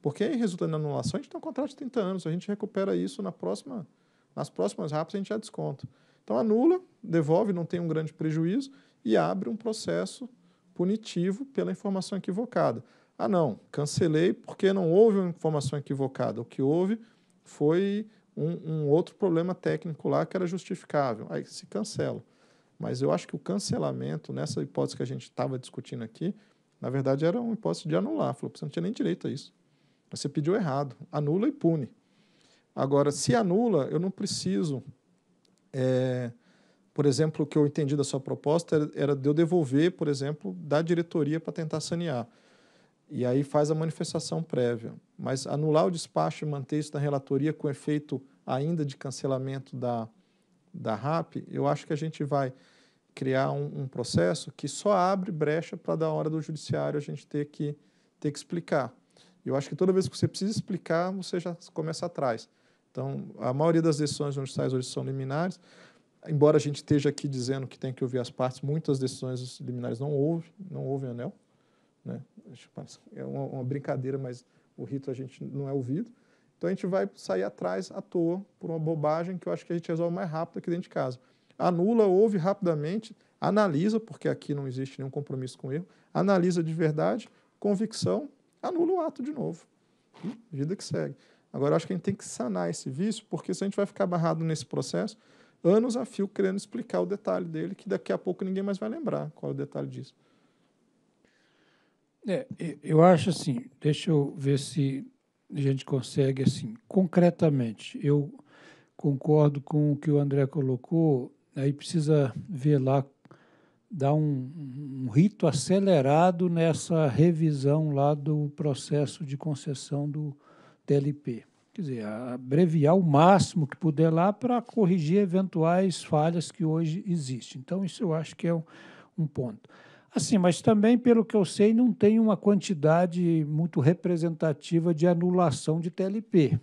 B: Porque em resultando em anulação, a gente tem um contrato de 30 anos, a gente recupera isso na próxima, nas próximas rápidas, a gente já desconta. Então, anula, devolve, não tem um grande prejuízo e abre um processo punitivo pela informação equivocada. Ah, não, cancelei porque não houve uma informação equivocada. O que houve foi um, um, outro problema técnico lá que era justificável. Aí se cancela. Mas eu acho que o cancelamento, nessa hipótese que a gente estava discutindo aqui, na verdade era uma hipótese de anular. Falou, você não tinha nem direito a isso. Você pediu errado. Anula e pune. Agora, se anula, eu não preciso. É, por exemplo, o que eu entendi da sua proposta era, de eu devolver, por exemplo, da diretoria para tentar sanear. E aí faz a manifestação prévia. Mas anular o despacho e manter isso na relatoria com efeito ainda de cancelamento da, da RAP, eu acho que a gente vai criar um, um processo que só abre brecha para, da hora do judiciário, a gente ter que, ter que explicar. Eu acho que toda vez que você precisa explicar, você já começa atrás. Então, a maioria das decisões judiciais hoje são liminares. Embora a gente esteja aqui dizendo que tem que ouvir as partes, muitas decisões liminares não houve, não houve anel. Né? É uma, brincadeira, mas o rito a gente não é ouvido. Então a gente vai sair atrás à toa por uma bobagem que eu acho que a gente resolve mais rápido aqui dentro de casa. Anula, ouve rapidamente, analisa, porque aqui não existe nenhum compromisso com erro, analisa de verdade, convicção, anula o ato de novo. Vida que segue. Agora, eu acho que a gente tem que sanar esse vício, porque se a gente vai ficar barrado nesse processo, anos a fio querendo explicar o detalhe dele, que daqui a pouco ninguém mais vai lembrar qual é o detalhe disso.
C: É, eu acho assim, deixa eu ver se a gente consegue, assim, concretamente. Eu concordo com o que o André colocou, aí precisa ver lá, dar um, um rito acelerado nessa revisão lá do processo de concessão do TLP. Quer dizer, abreviar o máximo que puder lá para corrigir eventuais falhas que hoje existem. Então, isso eu acho que é um, um ponto. Assim, mas também, pelo que eu sei, não tem uma quantidade muito representativa de anulação de TLP.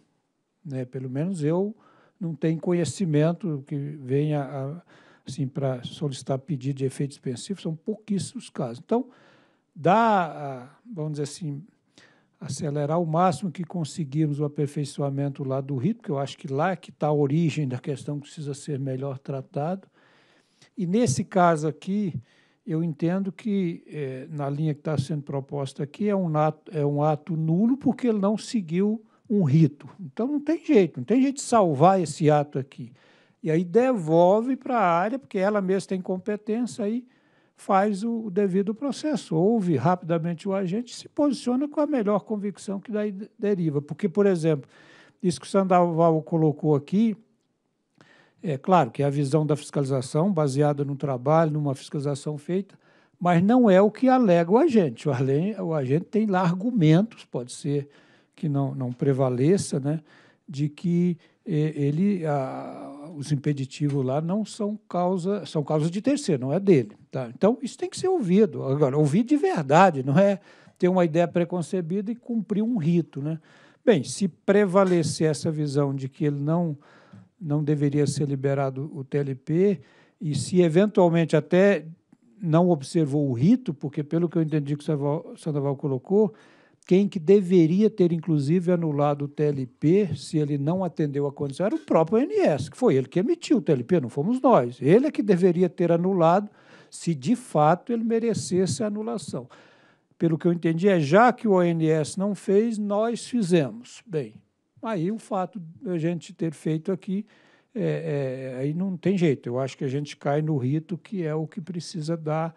C: Né? Pelo menos eu não tenho conhecimento que venha assim, para solicitar pedido de efeito suspensivo, são pouquíssimos casos. Então, dá, vamos dizer assim, acelerar o máximo que conseguirmos o aperfeiçoamento lá do rito, que eu acho que lá é que está a origem da questão que precisa ser melhor tratado. E nesse caso aqui, eu entendo que, é, na linha que está sendo proposta aqui, é um, ato, é um ato nulo porque ele não seguiu um rito. Então, não tem jeito, não tem jeito de salvar esse ato aqui. E aí devolve para a área, porque ela mesma tem competência, aí faz o, devido processo. Ouve rapidamente o agente se posiciona com a melhor convicção que daí deriva. Porque, por exemplo, isso que o Sandoval colocou aqui, é claro que é a visão da fiscalização, baseada no trabalho, numa fiscalização feita, mas não é o que alega o agente. O, além, o agente tem lá argumentos, pode ser que não, não prevaleça, né, de que ele, a, os impeditivos lá não são causa, são causa de terceiro, não é dele. Tá? Então, isso tem que ser ouvido. Agora, ouvir de verdade, não é ter uma ideia preconcebida e cumprir um rito. Né? Bem, se prevalecer essa visão de que ele não, não deveria ser liberado o TLP, e se eventualmente até não observou o rito, porque pelo que eu entendi que o Sandoval colocou, quem que deveria ter, inclusive, anulado o TLP, se ele não atendeu a condição, era o próprio ONS, que foi ele que emitiu o TLP, não fomos nós. Ele é que deveria ter anulado se de fato ele merecesse a anulação. Pelo que eu entendi, é já que o ONS não fez, nós fizemos. Bem, aí o fato de a gente ter feito aqui, é, é, aí não tem jeito. Eu acho que a gente cai no rito que é o que precisa dar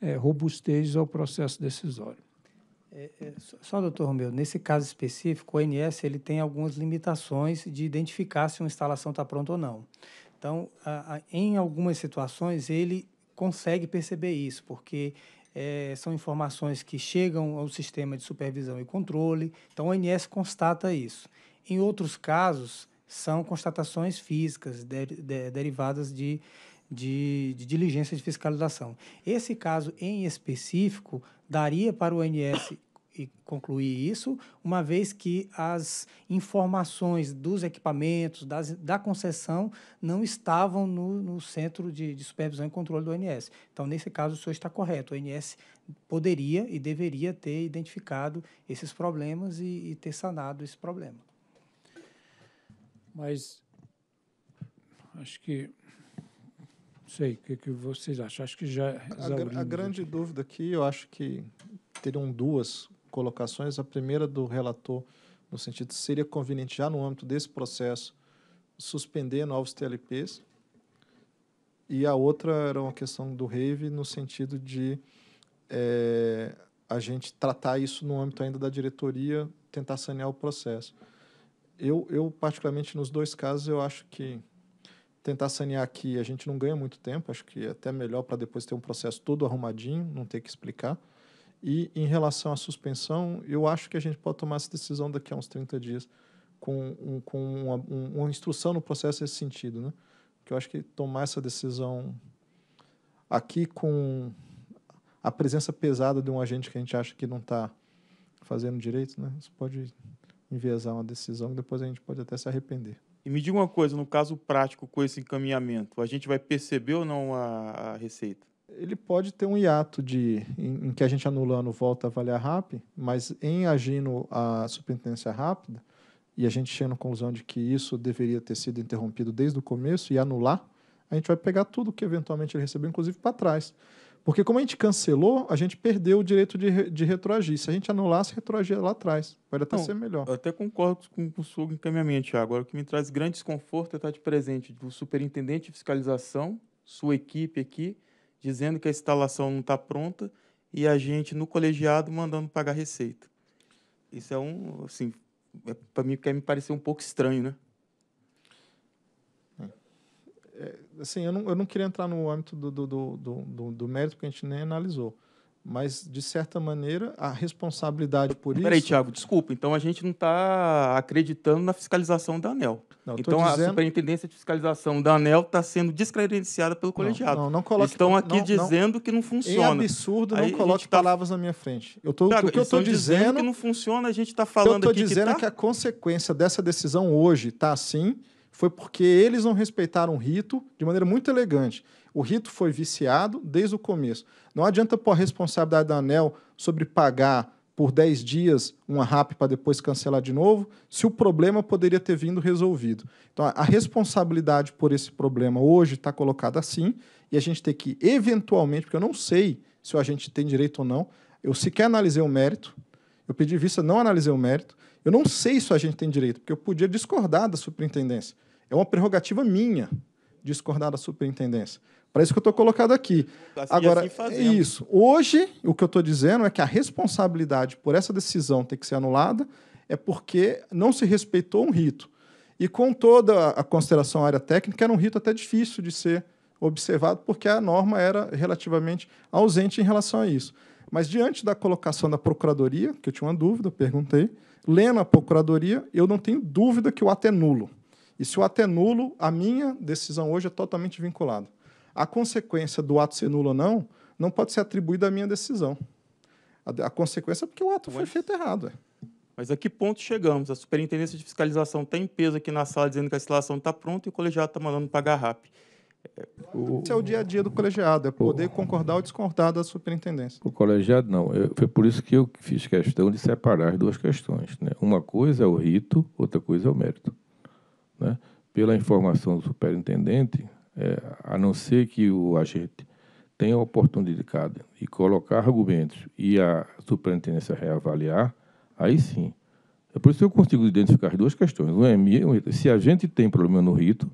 C: é, robustez ao processo decisório.
E: É, é, só, doutor Romeu, nesse caso específico, o ONS ele tem algumas limitações de identificar se uma instalação está pronta ou não. Então, a, a, em algumas situações, ele consegue perceber isso, porque é, são informações que chegam ao sistema de supervisão e controle, então o ONS constata isso. Em outros casos, são constatações físicas de, de, derivadas de, de, de diligência de fiscalização. Esse caso em específico daria para o ONS concluir isso, uma vez que as informações dos equipamentos, das, da concessão, não estavam no, no centro de, de, supervisão e controle do ONS. Então, nesse caso, o senhor está correto. O ONS poderia e deveria ter identificado esses problemas e, e ter sanado esse problema.
C: Mas acho que sei, o que, que vocês acham? Acho que já
B: a, a grande aqui. dúvida aqui, eu acho que teriam duas colocações. A primeira do relator, no sentido de seria conveniente já no âmbito desse processo suspender novos TLPs. E a outra era uma questão do RAVE, no sentido de é, a gente tratar isso no âmbito ainda da diretoria, tentar sanear o processo. Eu, eu, particularmente, nos dois casos, eu acho que tentar sanear aqui, a gente não ganha muito tempo, acho que é até melhor para depois ter um processo todo arrumadinho, não ter que explicar. E em relação à suspensão, eu acho que a gente pode tomar essa decisão daqui a uns 30 dias, com, um, com uma, uma, instrução no processo nesse sentido. Né? Que eu acho que tomar essa decisão aqui com a presença pesada de um agente que a gente acha que não está fazendo direito, né? isso pode enviesar uma decisão que depois a gente pode até se arrepender.
D: E me diga uma coisa, no caso prático com esse encaminhamento, a gente vai perceber ou não a, a receita?
B: Ele pode ter um hiato de, em, em, que a gente anulando volta a avaliar rápido, mas em agindo a superintendência rápida, e a gente chega na conclusão de que isso deveria ter sido interrompido desde o começo e anular, a gente vai pegar tudo que eventualmente ele recebeu, inclusive para trás. Porque como a gente cancelou, a gente perdeu o direito de, de retroagir. Se a gente anulasse, retroagia lá atrás. Pode até Não, ser melhor.
D: Eu até concordo com, com o seu encaminhamento, Thiago. Agora, o que me traz grande desconforto é estar de presente do superintendente de fiscalização, sua equipe aqui, dizendo que a instalação não está pronta e a gente, no colegiado, mandando pagar receita. Isso é um, assim, é, para mim, quer me parecer um pouco estranho, né?
B: É, assim, eu não, eu não queria entrar no âmbito do, do, do, do, do mérito, porque a gente nem analisou. Mas, de certa maneira, a responsabilidade por
D: Peraí,
B: isso.
D: Peraí, Tiago, desculpa. Então a gente não está acreditando na fiscalização da ANEL. Não, então dizendo... a superintendência de fiscalização da ANEL está sendo descredenciada pelo colegiado. Não, não, não coloque... Estão aqui não, dizendo que não funciona.
B: É absurdo, não Aí coloque tá... palavras na minha frente. Eu tô, Tiago, o que eu estou dizendo.
D: que não funciona, a gente está falando aqui.
B: Eu estou dizendo
D: que,
B: tá... que a consequência dessa decisão hoje está assim foi porque eles não respeitaram o rito de maneira muito elegante. O rito foi viciado desde o começo. Não adianta pôr a responsabilidade da ANEL sobre pagar por 10 dias uma RAP para depois cancelar de novo, se o problema poderia ter vindo resolvido. Então, a responsabilidade por esse problema hoje está colocada assim, e a gente tem que, eventualmente, porque eu não sei se o agente tem direito ou não, eu sequer analisei o mérito, eu pedi vista, não analisei o mérito, eu não sei se a gente tem direito, porque eu podia discordar da superintendência. É uma prerrogativa minha discordar da superintendência. Para isso que eu estou colocado aqui. Assim, Agora, assim isso. Hoje, o que eu estou dizendo é que a responsabilidade por essa decisão ter que ser anulada é porque não se respeitou um rito. E com toda a consideração área técnica, era um rito até difícil de ser observado, porque a norma era relativamente ausente em relação a isso. Mas diante da colocação da Procuradoria, que eu tinha uma dúvida, perguntei, lendo a Procuradoria, eu não tenho dúvida que o ato é nulo. E se o ato é nulo, a minha decisão hoje é totalmente vinculada. A consequência do ato ser nulo ou não, não pode ser atribuída à minha decisão. A, a consequência é porque o ato foi feito errado. É.
D: Mas a que ponto chegamos? A Superintendência de Fiscalização está em peso aqui na sala dizendo que a instalação está pronta e o colegiado está mandando pagar rápido.
B: O... Esse é o dia a dia do colegiado, é poder o... concordar ou discordar da superintendência.
F: O colegiado não. Eu, foi por isso que eu fiz questão de separar as duas questões. Né? Uma coisa é o rito, outra coisa é o mérito. Né? Pela informação do superintendente, é, a não ser que o agente tenha a oportunidade de colocar argumentos e a superintendência reavaliar, aí sim. É por isso que eu consigo identificar as duas questões. Uma é minha, se a gente tem problema no rito,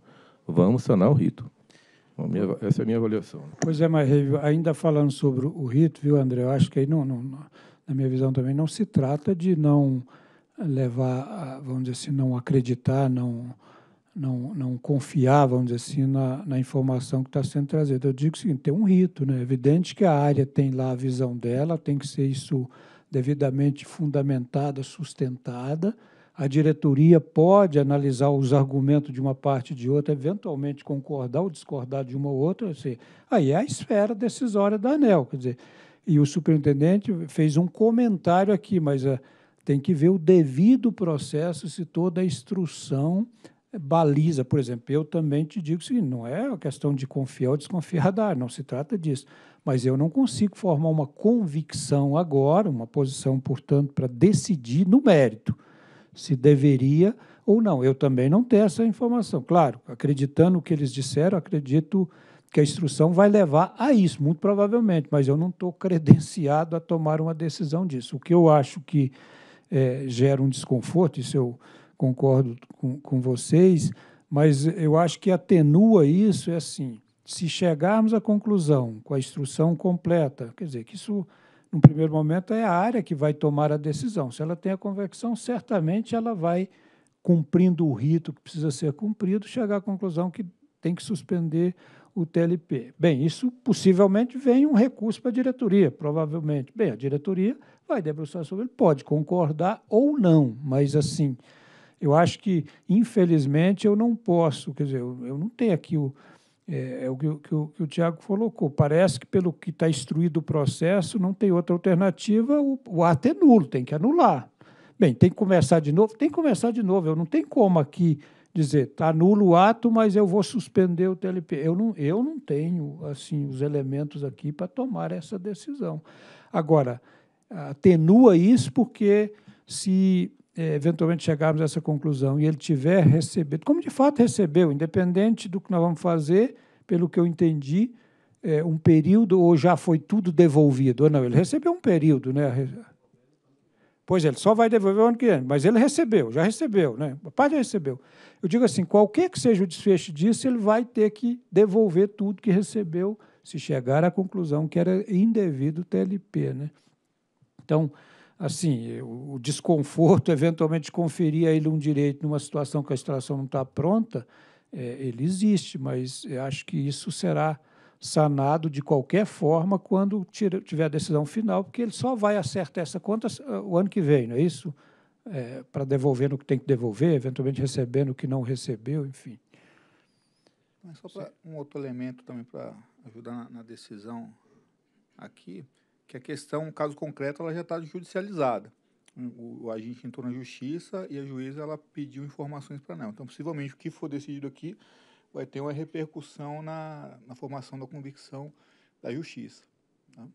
F: vamos sanar o rito. Essa é a minha avaliação.
C: Pois é, mas ainda falando sobre o rito, viu, André? Eu acho que aí, não, não, na minha visão também, não se trata de não levar, vamos dizer assim, não acreditar, não, não, não confiar, vamos dizer assim, na, na informação que está sendo trazida. Eu digo o seguinte: tem um rito, né? É evidente que a área tem lá a visão dela, tem que ser isso devidamente fundamentada, sustentada a diretoria pode analisar os argumentos de uma parte e de outra, eventualmente concordar ou discordar de uma ou outra, assim, aí é a esfera decisória da ANEL. Quer dizer, e o superintendente fez um comentário aqui, mas uh, tem que ver o devido processo, se toda a instrução baliza. Por exemplo, eu também te digo o seguinte, não é uma questão de confiar ou desconfiar da área, não se trata disso. Mas eu não consigo formar uma convicção agora, uma posição, portanto, para decidir no mérito se deveria ou não. Eu também não tenho essa informação. Claro, acreditando o que eles disseram, acredito que a instrução vai levar a isso, muito provavelmente, mas eu não estou credenciado a tomar uma decisão disso. O que eu acho que é, gera um desconforto, isso eu concordo com, com vocês, mas eu acho que atenua isso é assim, se chegarmos à conclusão com a instrução completa, quer dizer, que isso no primeiro momento, é a área que vai tomar a decisão. Se ela tem a convecção, certamente ela vai, cumprindo o rito que precisa ser cumprido, chegar à conclusão que tem que suspender o TLP. Bem, isso possivelmente vem um recurso para a diretoria, provavelmente. Bem, a diretoria vai debruçar sobre ele, pode concordar ou não, mas assim, eu acho que, infelizmente, eu não posso, quer dizer, eu, eu não tenho aqui o, é, é o que, que, o que o Tiago colocou. Parece que, pelo que está instruído o processo, não tem outra alternativa, o, o ato é nulo, tem que anular. Bem, tem que começar de novo? Tem que começar de novo. Eu não tenho como aqui dizer, está nulo o ato, mas eu vou suspender o TLP. Eu não, eu não tenho assim os elementos aqui para tomar essa decisão. Agora, atenua isso porque se eventualmente chegarmos a essa conclusão e ele tiver recebido, como de fato recebeu, independente do que nós vamos fazer, pelo que eu entendi, é, um período ou já foi tudo devolvido? Ou não, ele recebeu um período, né? Pois ele só vai devolver o ano que vem, mas ele recebeu, já recebeu, né? O pai já recebeu. Eu digo assim, qualquer que seja o desfecho disso, ele vai ter que devolver tudo que recebeu, se chegar à conclusão que era indevido o TLP, né? Então, assim, o desconforto, eventualmente, conferir a ele um direito numa situação que a situação não está pronta, é, ele existe, mas eu acho que isso será sanado de qualquer forma quando tiver a decisão final, porque ele só vai acertar essa conta uh, o ano que vem, não é isso? É, para devolver no que tem que devolver, eventualmente recebendo o que não recebeu, enfim.
G: Mas só para um outro elemento também para ajudar na, na decisão aqui, que a questão, o caso concreto, ela já está judicializada. O, o, agente entrou na justiça e a juíza ela pediu informações para não. Então, possivelmente, o que for decidido aqui vai ter uma repercussão na, na formação da convicção da justiça. Tá?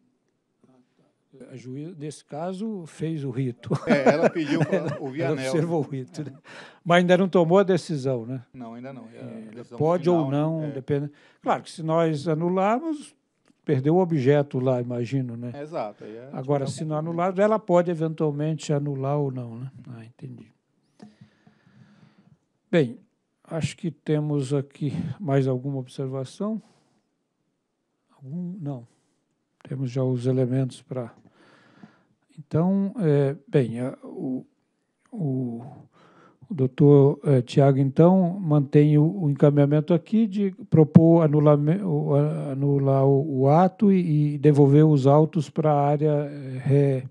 C: A juíza, nesse caso, fez o rito.
G: É, ela pediu para ouvir
C: ela
G: ANEL.
C: observou o rito. Né? Mas ainda não tomou a decisão, né?
G: Não, ainda não.
C: É, pode final, ou não, é. depende. Claro que se nós anularmos, perdeu o objeto lá, imagino, né?
G: Exato. É
C: Agora, se não anular, ela pode eventualmente anular ou não, né? Ah, entendi. Bem, acho que temos aqui mais alguma observação? Algum? Não. Temos já os elementos para. Então, é, bem, a, o, o, o doutor eh, Tiago, então, mantém o, o, encaminhamento aqui de propor anulamento, anular o, o ato e, e, devolver os autos para a área, eh, re,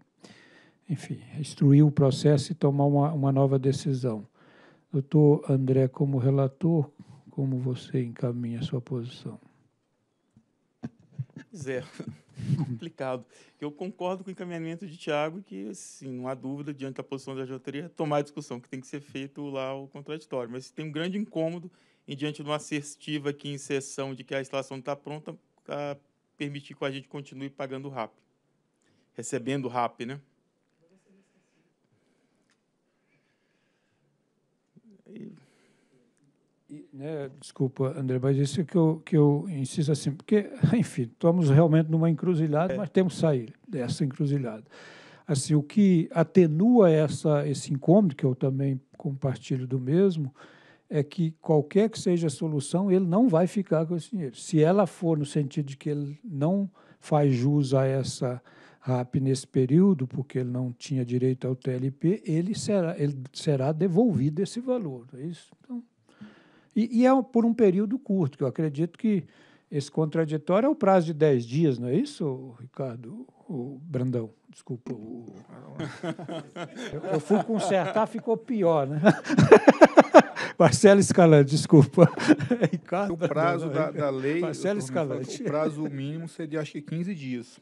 C: enfim, instruir o processo e tomar uma, uma nova decisão. Doutor André, como relator, como você encaminha a sua posição?
D: Zero. complicado. Eu concordo com o encaminhamento de Tiago que, sim, não há dúvida, diante da posição da diretoria, tomar a discussão que tem que ser feito lá o contraditório. Mas tem um grande incômodo em diante de uma assertiva aqui em sessão de que a instalação está pronta, a permitir que a gente continue pagando o RAP. Recebendo o RAP, né?
C: Né, desculpa, André, mas isso é que eu, que eu insisto assim, porque, enfim, estamos realmente numa encruzilhada, é. mas temos que sair dessa encruzilhada. Assim, o que atenua essa, esse incômodo, que eu também compartilho do mesmo, é que qualquer que seja a solução, ele não vai ficar com esse dinheiro. Se ela for no sentido de que ele não faz jus a essa RAP nesse período, porque ele não tinha direito ao TLP, ele será, ele será devolvido esse valor. É isso? Então, e, e, é por um período curto, que eu acredito que esse contraditório é o prazo de 10 dias, não é isso, Ricardo? O Brandão, desculpa. O... Eu, fui consertar, ficou pior, né? Marcelo Escalante, desculpa.
G: Ricardo, o prazo Brandão, da, da lei.
C: Marcelo Escalante.
G: O prazo mínimo seria, acho que, 15 dias.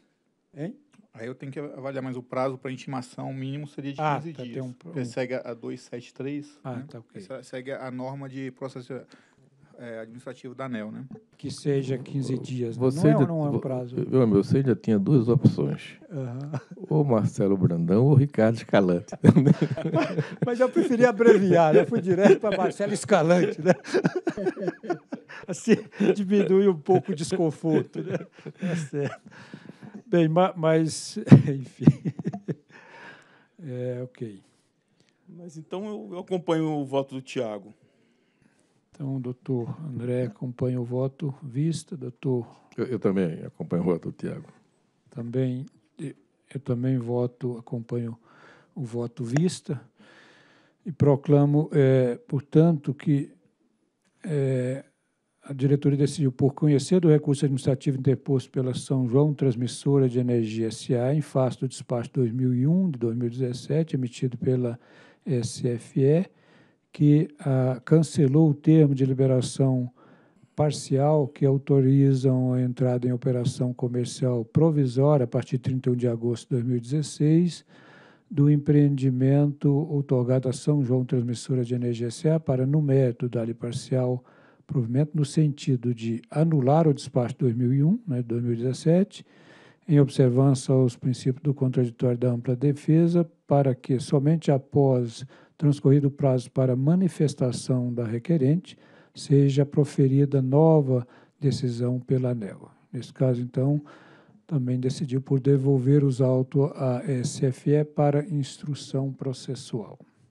C: Hein?
G: Aí eu tenho que avaliar, mas o prazo para intimação mínimo seria de 15
C: ah,
G: tá,
C: dias.
G: Um, um... segue a 273.
C: Ah,
G: né?
C: tá ok.
G: Segue a norma de processo é, administrativo da ANEL, né?
C: Que seja 15 dias. Né? Você não, é, não é um prazo.
F: Meu amigo, você ainda tinha duas opções. Uhum. Ou Marcelo Brandão ou Ricardo Escalante.
C: mas eu preferi abreviar, né? eu fui direto para Marcelo Escalante. Né? Assim, diminui um pouco o desconforto. Né? É certo. Bem, mas, enfim. É, ok.
D: Mas então eu, eu acompanho o voto do Tiago.
C: Então, doutor André acompanha o voto vista, doutor.
F: Eu, eu também acompanho o voto do Tiago.
C: Também, eu também voto, acompanho o voto vista e proclamo, é, portanto, que é, a diretoria decidiu, por conhecer do recurso administrativo interposto pela São João Transmissora de Energia SA, em face do despacho 2001 de 2017, emitido pela SFE, que ah, cancelou o termo de liberação parcial que autorizam a entrada em operação comercial provisória a partir de 31 de agosto de 2016 do empreendimento outorgado a São João Transmissora de Energia SA para, no método da parcial, provimento no sentido de anular o despacho 2001, né, 2017, em observância aos princípios do contraditório da ampla defesa, para que somente após transcorrido o prazo para manifestação da requerente seja proferida nova decisão pela ANEL. Nesse caso, então, também decidiu por devolver os autos à SFE para instrução processual.